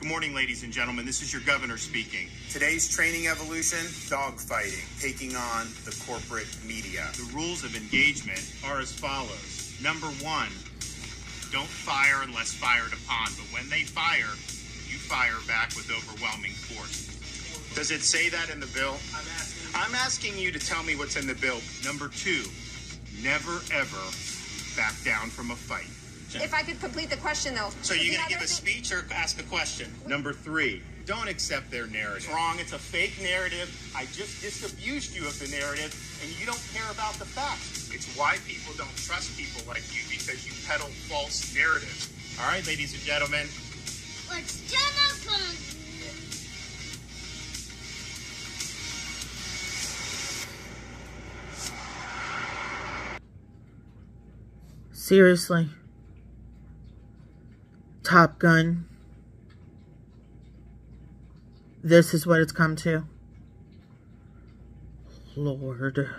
Good morning, ladies and gentlemen. This is your governor speaking. Today's training evolution dogfighting, taking on the corporate media. The rules of engagement are as follows Number one, don't fire unless fired upon, but when they fire, you fire back with overwhelming force. Does it say that in the bill? I'm asking. I'm asking you to tell me what's in the bill. Number two, never ever back down from a fight. If I could complete the question, though. So you're going to give a thing- speech or ask a question? Number three, don't accept their narrative. It's wrong. It's a fake narrative. I just disabused you of the narrative, and you don't care about the facts. It's why people don't trust people like you because you peddle false narratives. All right, ladies and gentlemen. Let's turn up on Seriously. Top Gun. This is what it's come to. Lord.